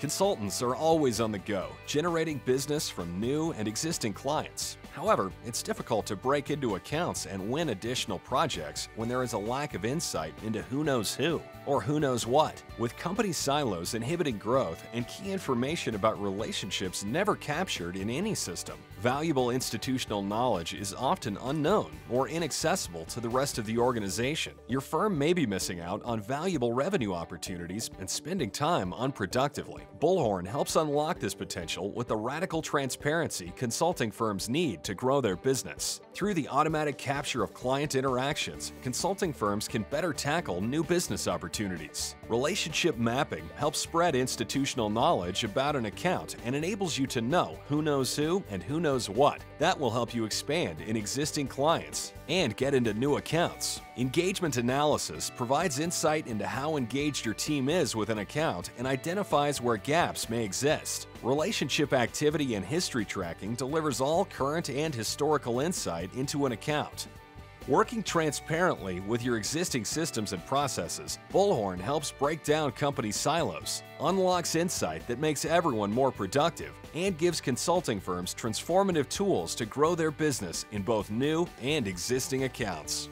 Consultants are always on the go, generating business from new and existing clients. However, it's difficult to break into accounts and win additional projects when there is a lack of insight into who knows who or who knows what. With company silos inhibiting growth and key information about relationships never captured in any system, valuable institutional knowledge is often unknown or inaccessible to the rest of the organization. Your firm may be missing out on valuable revenue opportunities and spending time unproductively. Bullhorn helps unlock this potential with the radical transparency consulting firms need to grow their business. Through the automatic capture of client interactions, consulting firms can better tackle new business opportunities. Relationship mapping helps spread institutional knowledge about an account and enables you to know who knows who and who knows what. That will help you expand in existing clients and get into new accounts. Engagement analysis provides insight into how engaged your team is with an account and identifies where gaps may exist. Relationship activity and history tracking delivers all current and historical insight into an account. Working transparently with your existing systems and processes, Bullhorn helps break down company silos, unlocks insight that makes everyone more productive, and gives consulting firms transformative tools to grow their business in both new and existing accounts.